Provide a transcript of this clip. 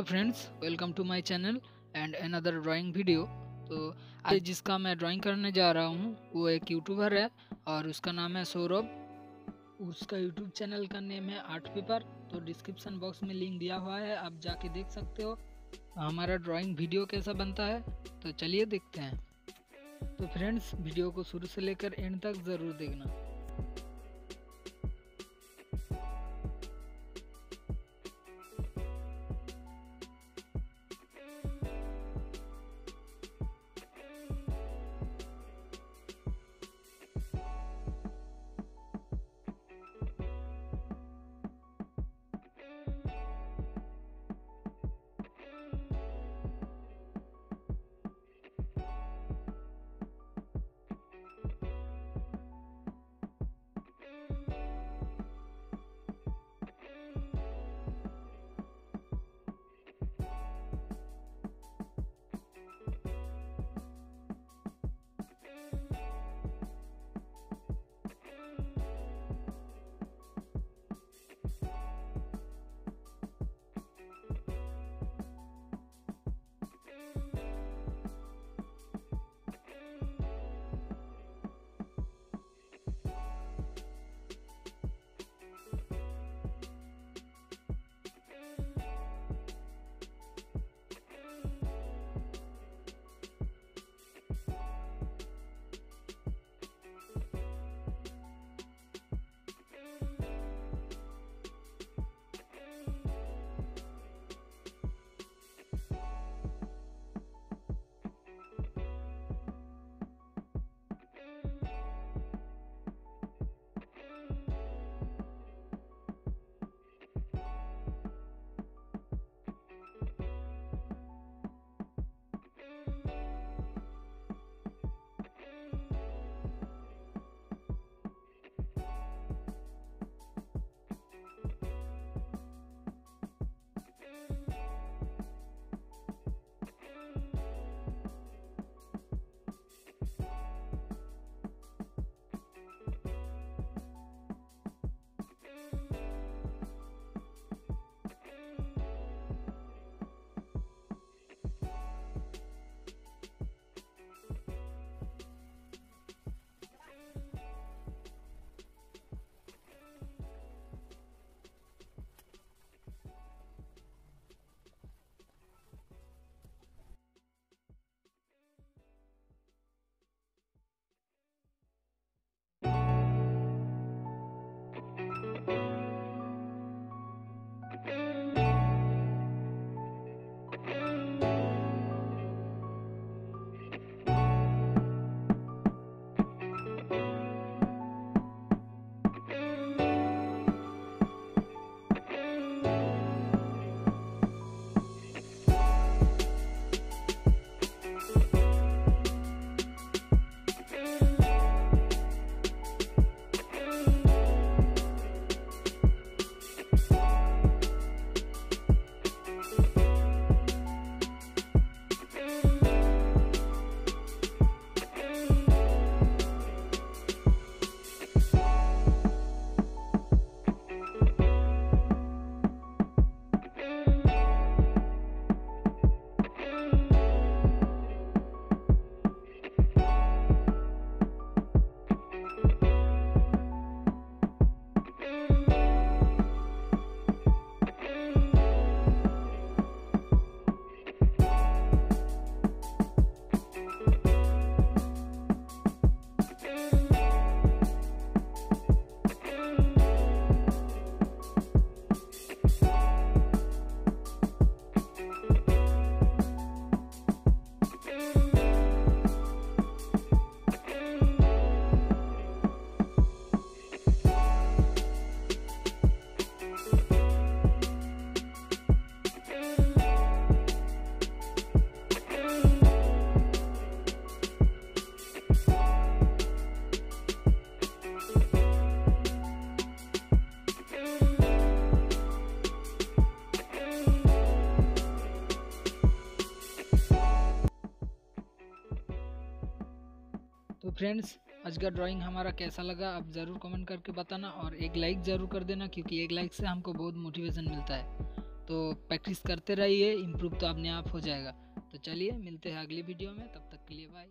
Hello friends welcome to my channel and another drawing video तो आज जिसका मैं ड्राइंग करने जा रहा हूँ वो एक यूट्यूबर है और उसका नाम है सौरभ। उसका यूट्यूब चैनल का नेम है आर्ट पेपर तो डिस्क्रिप्शन बॉक्स में लिंक दिया हुआ है आप जाके देख सकते हो। हमारा ड्राइंग वीडियो कैसा बनता है तो चलिए देखते हैं। तो फ्रेंड्स वीडियो को शुरू से लेकर एंड तक ज़रूर देखना। फ्रेंड्स आज का ड्राइंग हमारा कैसा लगा, आप ज़रूर कमेंट करके बताना और एक लाइक ज़रूर कर देना क्योंकि एक लाइक से हमको बहुत मोटिवेशन मिलता है। तो प्रैक्टिस करते रहिए इम्प्रूव तो अपने आप हो जाएगा। तो चलिए, मिलते हैं अगले वीडियो में, तब तक के लिए बाय